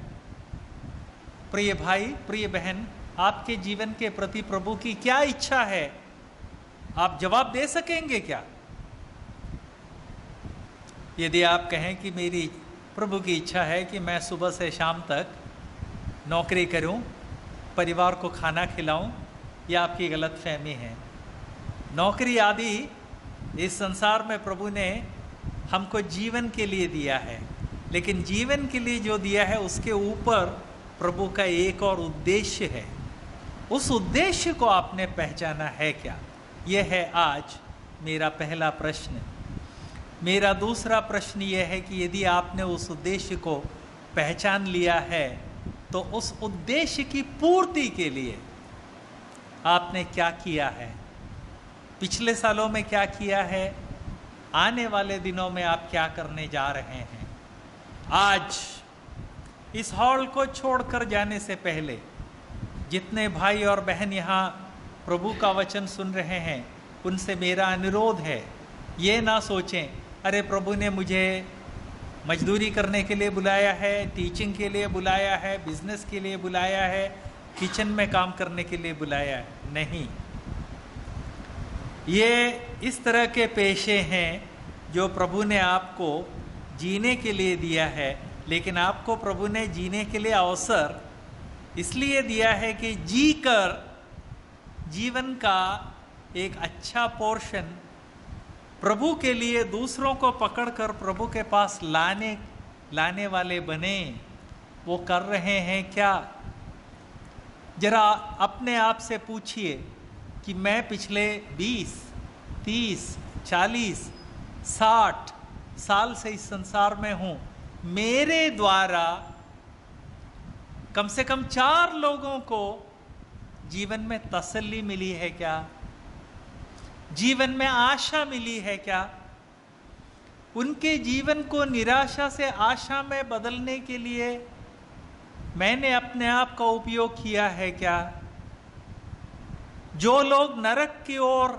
प्रिय भाई प्रिय बहन आपके जीवन के प्रति प्रभु की क्या इच्छा है? आप जवाब दे सकेंगे क्या? यदि आप कहें कि मेरी प्रभु की इच्छा है कि मैं सुबह से शाम तक नौकरी करूँ, परिवार को खाना खिलाऊं, यह आपकी गलत फहमी है। नौकरी आदि इस संसार में प्रभु ने हमको जीवन के लिए दिया है लेकिन जीवन के लिए जो दिया है उसके ऊपर प्रभु का एक और उद्देश्य है। उस उद्देश्य को आपने पहचाना है क्या? यह है आज मेरा पहला प्रश्न। मेरा दूसरा प्रश्न यह है कि यदि आपने उस उद्देश्य को पहचान लिया है तो उस उद्देश्य की पूर्ति के लिए आपने क्या किया है? पिछले सालों में क्या किया है? आने वाले दिनों में आप क्या करने जा रहे हैं? आज इस हॉल को छोड़कर जाने से पहले जितने भाई और बहन यहाँ प्रभु का वचन सुन रहे हैं, उनसे मेरा अनुरोध है, ये ना सोचें, अरे प्रभु ने मुझे मजदूरी करने के लिए बुलाया है टीचिंग के लिए बुलाया है बिज़नेस के लिए बुलाया है किचन में काम करने के लिए बुलाया है। नहीं। ये इस तरह के पेशे हैं जो प्रभु ने आपको जीने के लिए दिया है। लेकिन आपको प्रभु ने जीने के लिए अवसर इसलिए दिया है कि जी कर जीवन का एक अच्छा पोर्शन प्रभु के लिए दूसरों को पकड़कर प्रभु के पास लाने लाने वाले बने। वो कर रहे हैं क्या? जरा अपने आप से पूछिए कि मैं पिछले 20, 30, 40, 60 साल से इस संसार में हूँ। मेरे द्वारा कम से कम चार लोगों को जीवन में तसल्ली मिली है क्या? जीवन में आशा मिली है क्या? उनके जीवन को निराशा से आशा में बदलने के लिए मैंने अपने आप का उपयोग किया है क्या? जो लोग नरक की ओर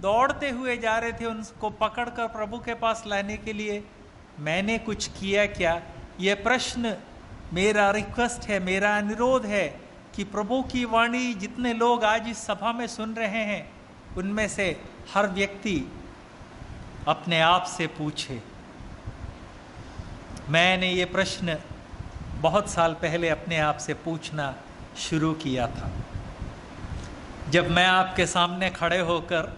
दौड़ते हुए जा रहे थे, उनको पकड़कर प्रभु के पास लाने के लिए मैंने कुछ किया क्या? यह प्रश्न मेरा रिक्वेस्ट है, मेरा अनुरोध है कि प्रभु की वाणी जितने लोग आज इस सभा में सुन रहे हैं, उनमें से हर व्यक्ति अपने आप से पूछे। मैंने ये प्रश्न बहुत साल पहले अपने आप से पूछना शुरू किया था। जब मैं आपके सामने खड़े होकर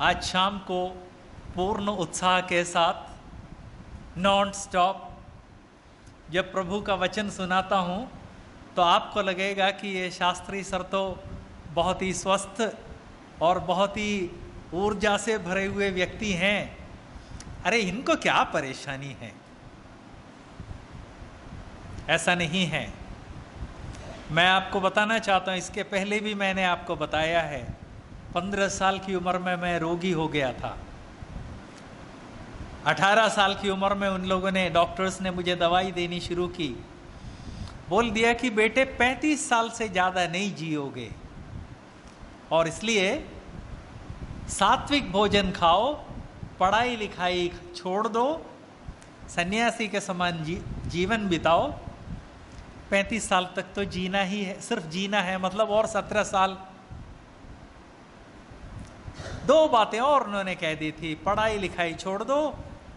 आज शाम को पूर्ण उत्साह के साथ नॉन स्टॉप जब प्रभु का वचन सुनाता हूँ तो आपको लगेगा कि ये शास्त्री सर तो बहुत ही स्वस्थ और बहुत ही ऊर्जा से भरे हुए व्यक्ति हैं। अरे, इनको क्या परेशानी है? ऐसा नहीं है। मैं आपको बताना चाहता हूँ, इसके पहले भी मैंने आपको बताया है। पंद्रह साल की उम्र में मैं रोगी हो गया था। अठारह साल की उम्र में उन लोगों ने डॉक्टर्स ने मुझे दवाई देनी शुरू की। बोल दिया कि बेटे पैंतीस साल से ज़्यादा नहीं जियोगे। और इसलिए सात्विक भोजन खाओ पढ़ाई लिखाई छोड़ दो सन्यासी के समान जी, जीवन बिताओ। पैंतीस साल तक तो जीना ही है सिर्फ़ जीना है मतलब और सत्रह साल। दो बातें और उन्होंने कह दी थी पढ़ाई लिखाई छोड़ दो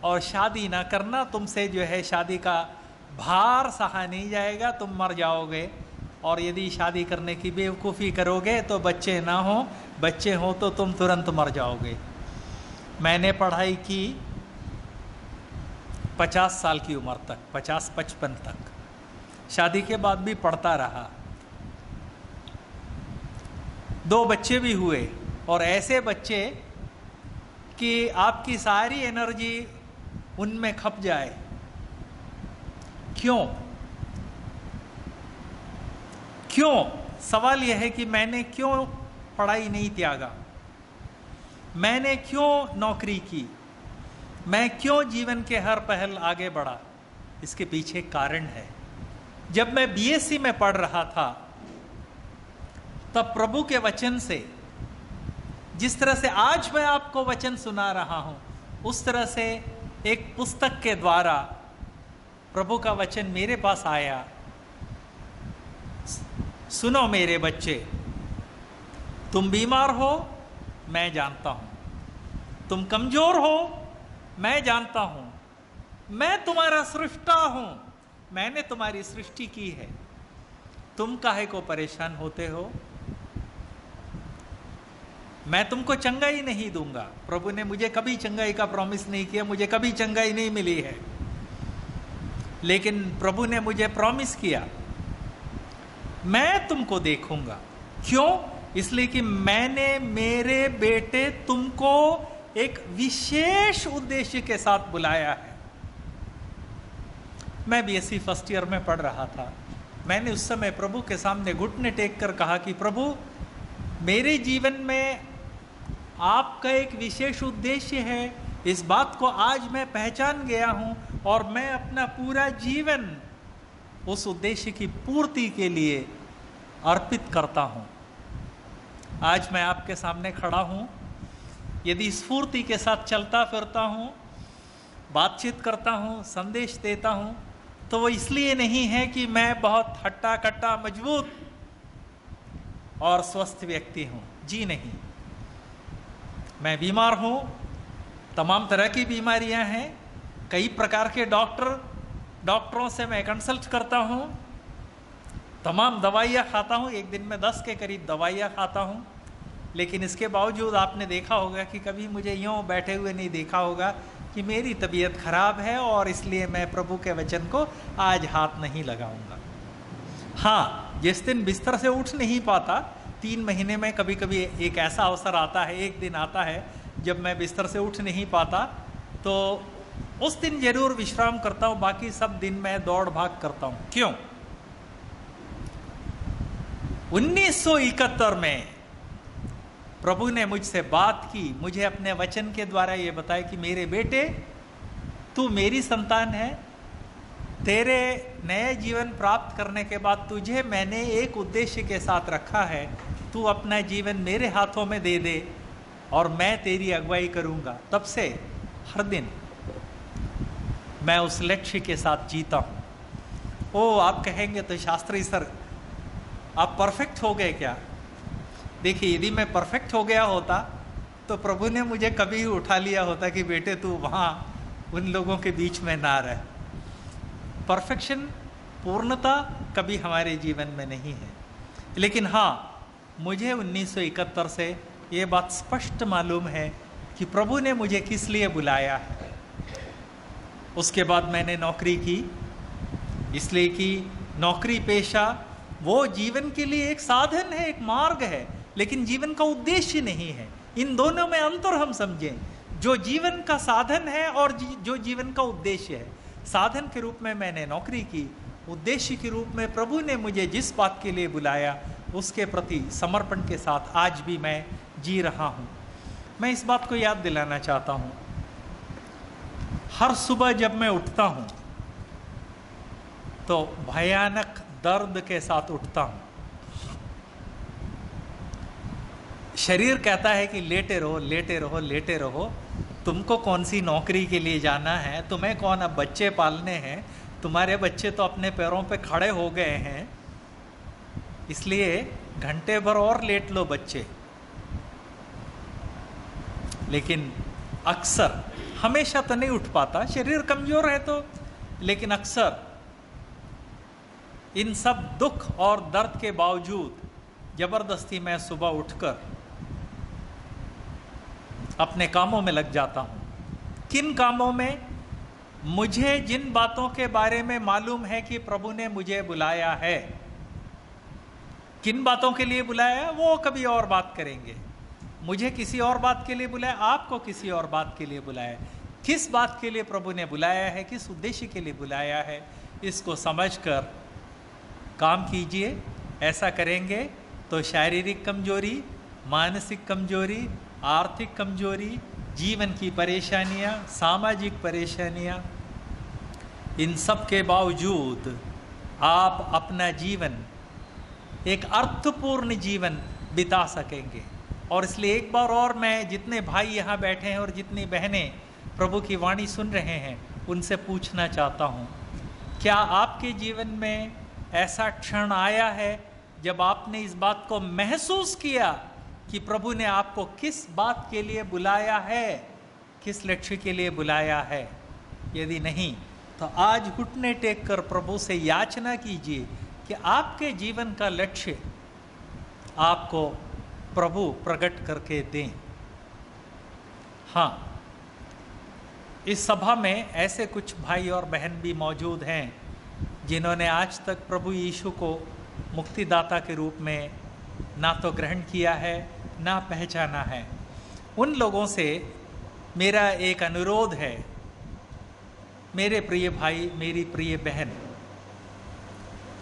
और शादी ना करना तुमसे जो है शादी का भार सहा नहीं जाएगा, तुम मर जाओगे। और यदि शादी करने की बेवकूफ़ी करोगे तो बच्चे ना हो, बच्चे हो तो तुम तुरंत मर जाओगे। मैंने पढ़ाई की पचास साल की उम्र तक, पचास पचपन तक। शादी के बाद भी पढ़ता रहा। दो बच्चे भी हुए और ऐसे बच्चे कि आपकी सारी एनर्जी उनमें खप जाए। क्यों? क्यों? सवाल यह है कि मैंने क्यों पढ़ाई नहीं त्यागा? मैंने क्यों नौकरी की? मैं क्यों जीवन के हर पहल आगे बढ़ा? इसके पीछे कारण है। जब मैं बीएससी में पढ़ रहा था, तब प्रभु के वचन से, जिस तरह से आज मैं आपको वचन सुना रहा हूँ, उस तरह से एक पुस्तक के द्वारा प्रभु का वचन मेरे पास आया। सुनो मेरे बच्चे, तुम बीमार हो, मैं जानता हूँ। तुम कमज़ोर हो, मैं जानता हूँ। मैं तुम्हारा सृष्टा हूँ, मैंने तुम्हारी सृष्टि की है। तुम काहे को परेशान होते हो? मैं तुमको चंगाई नहीं दूँगा। प्रभु ने मुझे कभी चंगाई का प्रॉमिस नहीं किया, मुझे कभी चंगाई नहीं मिली है। लेकिन प्रभु ने मुझे प्रॉमिस किया, मैं तुमको देखूँगा। क्यों? इसलिए कि मैंने मेरे बेटे तुमको एक विशेष उद्देश्य के साथ बुलाया है। मैं बीएससी फ़र्स्ट ईयर में पढ़ रहा था। मैंने उस समय प्रभु के सामने घुटने टेक कर कहा कि प्रभु, मेरे जीवन में आपका एक विशेष उद्देश्य है। इस बात को आज मैं पहचान गया हूँ और मैं अपना पूरा जीवन उस उद्देश्य की पूर्ति के लिए अर्पित करता हूँ। आज मैं आपके सामने खड़ा हूँ। यदि स्फूर्ति के साथ चलता फिरता हूँ, बातचीत करता हूँ, संदेश देता हूँ तो वो इसलिए नहीं है कि मैं बहुत हट्टा कट्टा मज़बूत और स्वस्थ व्यक्ति हूँ। जी नहीं। मैं बीमार हूँ। तमाम तरह की बीमारियाँ हैं। कई प्रकार के डॉक्टर, डॉक्टरों से मैं कंसल्ट करता हूँ। तमाम दवाइयाँ खाता हूँ। एक दिन में दस के करीब दवाइयाँ खाता हूँ। लेकिन इसके बावजूद आपने देखा होगा कि कभी मुझे यूँ बैठे हुए नहीं देखा होगा कि मेरी तबीयत खराब है और इसलिए मैं प्रभु के वचन को आज हाथ नहीं लगाऊँगा। हाँ जिस दिन बिस्तर से उठ नहीं पाता तीन महीने में कभी कभी एक ऐसा अवसर आता है, एक दिन आता है, जब मैं बिस्तर से उठ नहीं पाता तो उस दिन ज़रूर विश्राम करता हूँ, बाकी सब दिन मैं दौड़ भाग करता हूँ। क्यों? 1971 में प्रभु ने मुझसे बात की, मुझे अपने वचन के द्वारा ये बताया कि मेरे बेटे, तू मेरी संतान है तेरे नए जीवन प्राप्त करने के बाद तुझे मैंने एक उद्देश्य के साथ रखा है, तू अपना जीवन मेरे हाथों में दे दे और मैं तेरी अगुवाई करूँगा। तब से हर दिन मैं उस लक्ष्य के साथ जीता हूँ। ओ, आप कहेंगे तो शास्त्री सर, आप परफेक्ट हो गए क्या? देखिए, यदि मैं परफेक्ट हो गया होता तो प्रभु ने मुझे कभी उठा लिया होता कि बेटे तू वहाँ उन लोगों के बीच में ना रह। परफेक्शन पूर्णता कभी हमारे जीवन में नहीं है। लेकिन हाँ मुझे 1971 से ये बात स्पष्ट मालूम है कि प्रभु ने मुझे किस लिए बुलाया है। उसके बाद मैंने नौकरी की इसलिए कि नौकरी पेशा वो जीवन के लिए एक साधन है एक मार्ग है लेकिन जीवन का उद्देश्य नहीं है। इन दोनों में अंतर हम समझें। जो जीवन का साधन है और जी, जो जीवन का उद्देश्य है। साधन के रूप में मैंने नौकरी की, उद्देश्य के रूप में प्रभु ने मुझे जिस बात के लिए बुलाया, उसके प्रति समर्पण के साथ आज भी मैं जी रहा हूँ। मैं इस बात को याद दिलाना चाहता हूँ। हर सुबह जब मैं उठता हूँ तो भयानक दर्द के साथ उठता हूँ। शरीर कहता है कि लेटे रहो लेटे रहो लेटे रहो तुमको कौन सी नौकरी के लिए जाना है? तुम्हें कौन? अब बच्चे पालने हैं। तुम्हारे बच्चे तो अपने पैरों पे खड़े हो गए हैं। इसलिए घंटे भर और लेट लो बच्चे। लेकिन अक्सर, हमेशा तो नहीं उठ पाता। शरीर कमज़ोर है तो। लेकिन अक्सर, इन सब दुख और दर्द के बावजूद, ज़बरदस्ती मैं सुबह उठकर अपने कामों में लग जाता हूँ। किन कामों में? मुझे जिन बातों के बारे में मालूम है कि प्रभु ने मुझे बुलाया है। किन बातों के लिए बुलाया है? वो कभी और बात करेंगे। मुझे किसी और बात के लिए बुलाया? आपको किसी और बात के लिए बुलाया किस बात के लिए प्रभु ने बुलाया है? किस उद्देश्य के लिए बुलाया है? इसको समझकर काम कीजिए। ऐसा करेंगे तो शारीरिक कमज़ोरी, मानसिक कमज़ोरी आर्थिक कमज़ोरी, जीवन की परेशानियाँ, सामाजिक परेशानियाँ, इन सब के बावजूद आप अपना जीवन, एक अर्थपूर्ण जीवन बिता सकेंगे। और इसलिए एक बार और मैं जितने भाई यहाँ बैठे हैं और जितनी बहनें प्रभु की वाणी सुन रहे हैं, उनसे पूछना चाहता हूँ, क्या आपके जीवन में ऐसा क्षण आया है जब आपने इस बात को महसूस किया कि प्रभु ने आपको किस बात के लिए बुलाया है? किस लक्ष्य के लिए बुलाया है? यदि नहीं तो आज घुटने टेक कर प्रभु से याचना कीजिए कि आपके जीवन का लक्ष्य आपको प्रभु प्रकट करके दें। हाँ इस सभा में ऐसे कुछ भाई और बहन भी मौजूद हैं, जिन्होंने आज तक प्रभु यीशु को मुक्तिदाता के रूप में ना तो ग्रहण किया है ना पहचाना है। उन लोगों से मेरा एक अनुरोध है, मेरे प्रिय भाई, मेरी प्रिय बहन,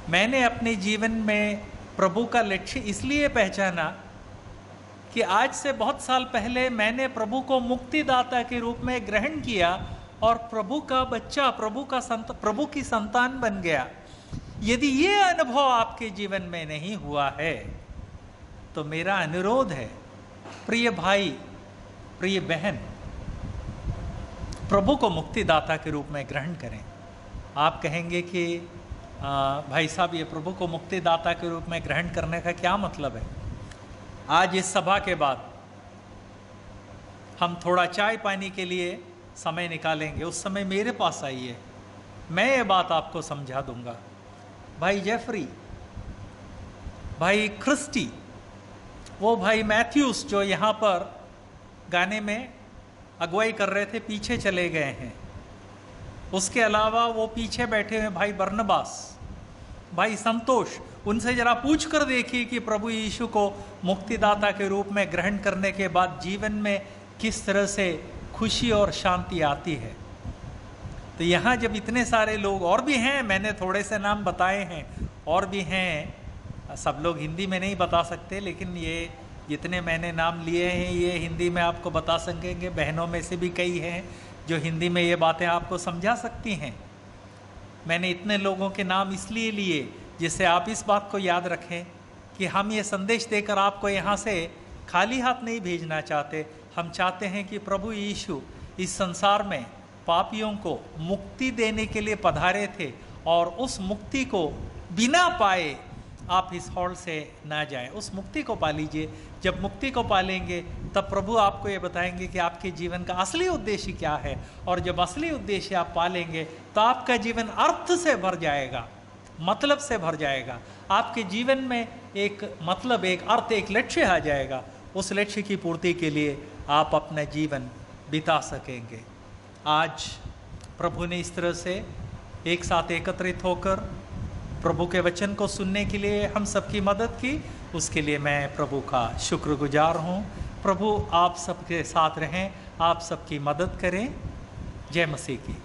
मैंने अपने जीवन में प्रभु का लक्ष्य इसलिए पहचाना कि आज से बहुत साल पहले मैंने प्रभु को मुक्तिदाता के रूप में ग्रहण किया और प्रभु का बच्चा, प्रभु का संत, प्रभु की संतान बन गया। यदि ये अनुभव आपके जीवन में नहीं हुआ है तो मेरा अनुरोध है प्रिय भाई प्रिय बहन प्रभु को मुक्तिदाता के रूप में ग्रहण करें। आप कहेंगे कि आ, भाई साहब ये प्रभु को मुक्तिदाता के रूप में ग्रहण करने का क्या मतलब है? आज इस सभा के बाद हम थोड़ा चाय पानी के लिए समय निकालेंगे। उस समय मेरे पास आइए। मैं ये बात आपको समझा दूँगा। भाई जेफरी भाई क्रिस्टी वो भाई मैथ्यूस जो यहाँ पर गाने में अगुवाई कर रहे थे, पीछे चले गए हैं। उसके अलावा वो पीछे बैठे हुए भाई बर्नबास, भाई संतोष। उनसे जरा पूछ कर देखिए कि प्रभु यीशु को मुक्तिदाता के रूप में ग्रहण करने के बाद जीवन में किस तरह से खुशी और शांति आती है। तो यहाँ जब इतने सारे लोग और भी हैं, मैंने थोड़े से नाम बताए हैं, और भी हैं सब लोग हिंदी में नहीं बता सकते, लेकिन ये जितने मैंने नाम लिए हैं, ये हिंदी में आपको बता सकेंगे। बहनों में से भी कई हैं जो हिंदी में ये बातें आपको समझा सकती हैं। मैंने इतने लोगों के नाम इसलिए लिए जिससे आप इस बात को याद रखें कि हम ये संदेश देकर आपको यहाँ से खाली हाथ नहीं भेजना चाहते। हम चाहते हैं कि प्रभु यीशु इस संसार में पापियों को मुक्ति देने के लिए पधारे थे और उस मुक्ति को बिना पाए आप इस हॉल से ना जाएँ। उस मुक्ति को पा लीजिए। जब मुक्ति को पालेंगे, तब प्रभु आपको ये बताएँगे कि आपके जीवन का असली उद्देश्य क्या है। और जब असली उद्देश्य आप पालेंगे तो आपका जीवन अर्थ से भर जाएगा मतलब से भर जाएगा। आपके जीवन में एक मतलब एक अर्थ, एक लक्ष्य आ जाएगा। उस लक्ष्य की पूर्ति के लिए आप अपना जीवन बिता सकेंगे। आज प्रभु ने इस तरह से एक साथ एकत्रित होकर प्रभु के वचन को सुनने के लिए हम सबकी मदद की, उसके लिए मैं प्रभु का शुक्रगुजार हूँ। प्रभु, आप सबके साथ रहें, आप सबकी मदद करें। जय मसीह की।